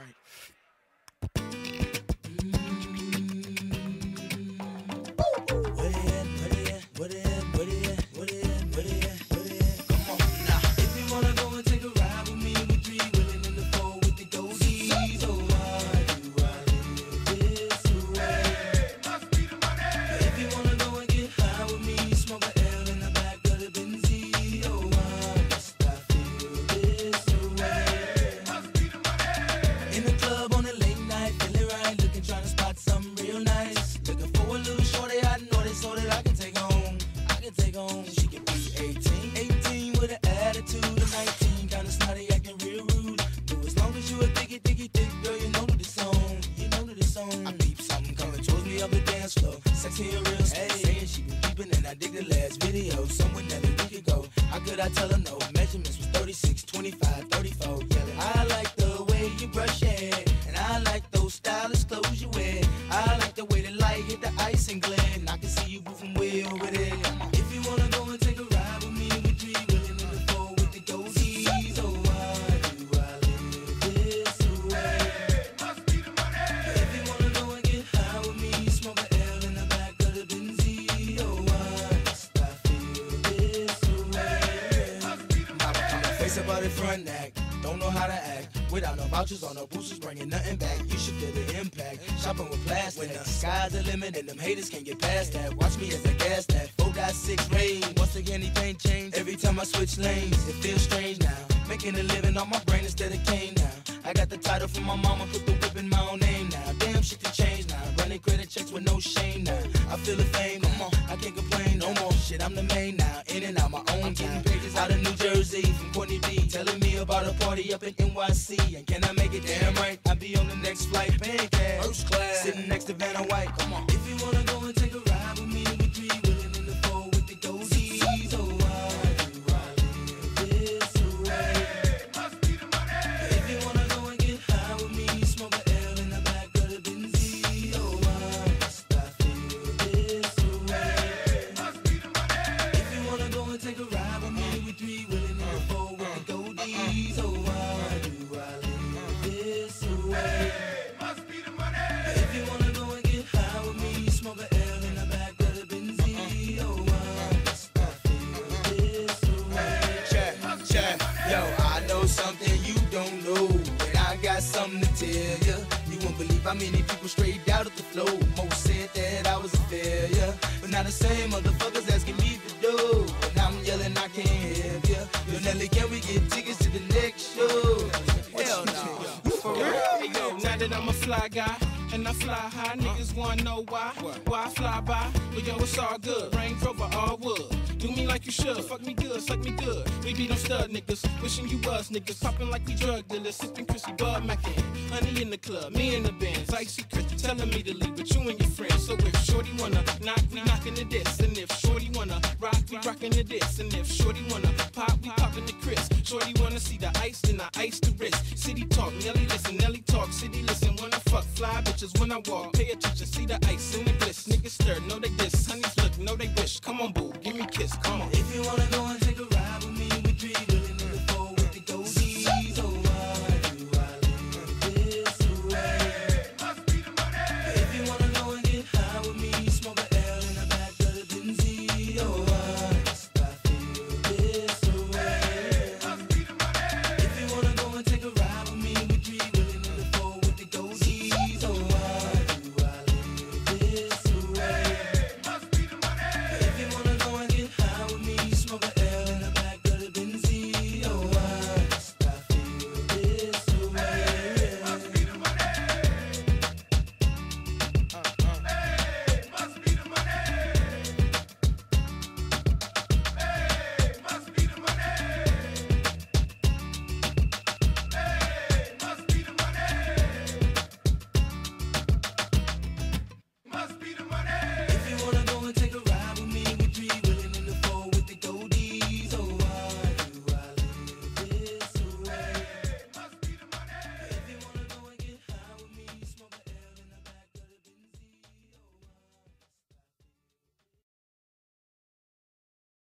right. Peeping and I dig the last video. Somewhere that a week ago. How could I tell her no? Measurements was 36, 25, 34. Front neck, don't know how to act. Without no vouchers or no boosters, bringing nothing back. You should feel the impact. Shopping with plastic. When the sky's the limit and them haters can't get past that. Watch me as I gas that. 4 got 6 rain. Once again, anything change. Every time I switch lanes, it feels strange now. Making a living on my brain instead of cane now. I got the title from my mama, put the whip in my own name now. Damn about a party up in NYC. And can I make it damn right? I'll be on the next flight, paying cash. First class. Sitting next to Vanna White, come on. If you wanna go and take a ride with me, we three willing in the four with the goldies. Oh, why do I live this way? If you wanna go and get high with me, smoke a L in the back of the Benzie. Oh, why must I feel this way? Must be the money. If you wanna go and take a ride with me, we three don't know, I got something to tell ya. You won't believe how many people straight out of the flow. Most said that I was a failure, but now the same motherfuckers asking me for dough. And I'm yelling, I can't help ya. Yo, Nelly, can we get tickets to the next show? Hell no. For real? Now that I'm a fly guy. And I fly high, niggas wanna know why. Why I fly by? But yo, it's all good. Range Rover, all wood. Do me like you should. Fuck me good, suck me good. We be them stud niggas. Wishing you was niggas. Popping like we drug dealers. Sipping Chrissy Bud Mackin. Honey in the club, me in the bands. Icy Chris telling me to leave with you and your friends. So if Shorty wanna knock, we knocking the diss. And if Shorty wanna rock, we rocking the diss. And if Shorty wanna pop, we popping the Chris. Shorty wanna see the ice, then I ice the wrist. City talk, Nelly listen, Nelly talk. City listen, wanna fuck fly bitches when I walk. Pay attention, see the ice in the bliss. Niggas stir, know they diss. Honeys look, know they wish. Come on, boo.